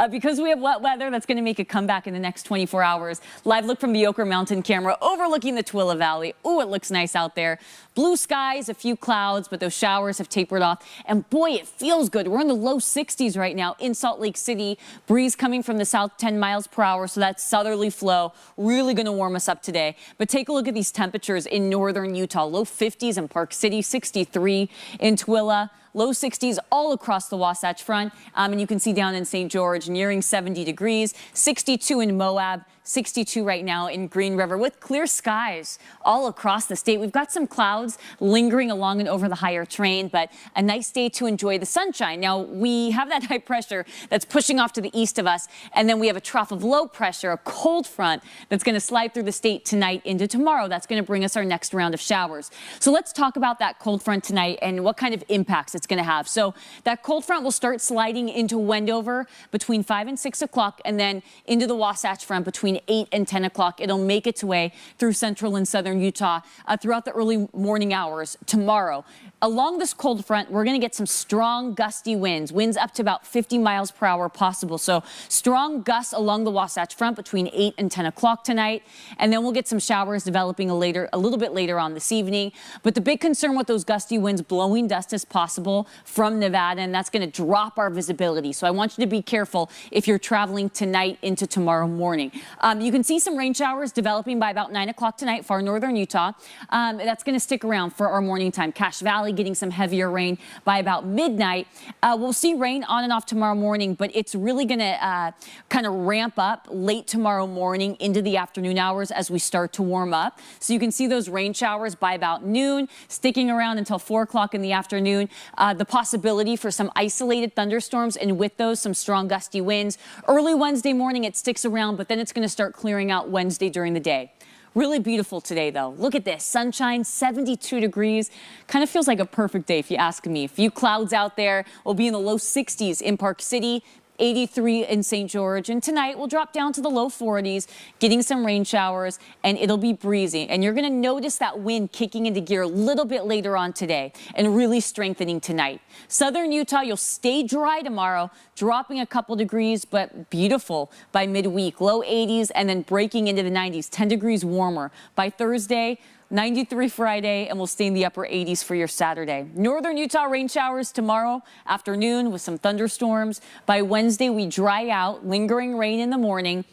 uh, because we have wet weather that's going to make a comeback in the next 24 hours. Live look from the Oquirrh Mountain camera overlooking the Tooele Valley. Oh, it looks nice out there. Blue skies, a few clouds, but those showers have tapered off. And boy, it feels good. We're in the low 60s right now in Salt Lake City. Breeze coming from the south 10 miles per hour, so that southerly flow really going to warm us up today. But take a look at these temperatures in northern Utah. Low 50s in Park City, 63 in Tooele low 60s all across the Wasatch Front. Um, and you can see down in St. George nearing 70 degrees, 62 in Moab, 62 right now in Green River with clear skies all across the state. We've got some clouds lingering along and over the higher terrain, but a nice day to enjoy the sunshine. Now, we have that high pressure that's pushing off to the east of us, and then we have a trough of low pressure, a cold front that's going to slide through the state tonight into tomorrow. That's going to bring us our next round of showers. So let's talk about that cold front tonight and what kind of impacts it's going to have. So that cold front will start sliding into Wendover between 5 and 6 o'clock and then into the Wasatch Front between 8 and 10 o'clock. It'll make its way through central and southern Utah uh, throughout the early morning hours tomorrow. Along this cold front, we're going to get some strong gusty winds, winds up to about 50 miles per hour possible. So strong gusts along the Wasatch Front between 8 and 10 o'clock tonight. And then we'll get some showers developing a later, a little bit later on this evening. But the big concern with those gusty winds blowing dust as possible from Nevada, and that's going to drop our visibility. So I want you to be careful if you're traveling tonight into tomorrow morning. Um, you can see some rain showers developing by about 9 o'clock tonight, far northern Utah. Um, that's going to stick around for our morning time. Cache Valley getting some heavier rain by about midnight. Uh, we'll see rain on and off tomorrow morning, but it's really going to uh, kind of ramp up late tomorrow morning into the afternoon hours as we start to warm up. So you can see those rain showers by about noon, sticking around until 4 o'clock in the afternoon. Uh, the possibility for some isolated thunderstorms, and with those, some strong gusty winds. Early Wednesday morning, it sticks around, but then it's going to start clearing out Wednesday during the day. Really beautiful today, though. Look at this. Sunshine, 72 degrees. Kind of feels like a perfect day, if you ask me. A few clouds out there. We'll be in the low 60s in Park City. 83 in St. George. And tonight we'll drop down to the low 40s, getting some rain showers, and it'll be breezy. And you're going to notice that wind kicking into gear a little bit later on today and really strengthening tonight. Southern Utah, you'll stay dry tomorrow, dropping a couple degrees, but beautiful by midweek. Low 80s and then breaking into the 90s, 10 degrees warmer. By Thursday, 93 Friday, and we'll stay in the upper 80s for your Saturday. Northern Utah rain showers tomorrow afternoon with some thunderstorms. By Wednesday, we dry out, lingering rain in the morning.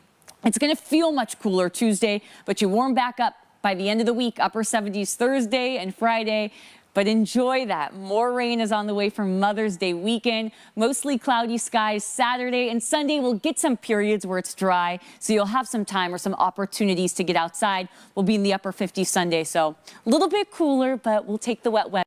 It's going to feel much cooler Tuesday, but you warm back up by the end of the week, upper 70s Thursday and Friday. But enjoy that. More rain is on the way for Mother's Day weekend. Mostly cloudy skies Saturday and Sunday. We'll get some periods where it's dry, so you'll have some time or some opportunities to get outside. We'll be in the upper 50s Sunday, so a little bit cooler, but we'll take the wet weather.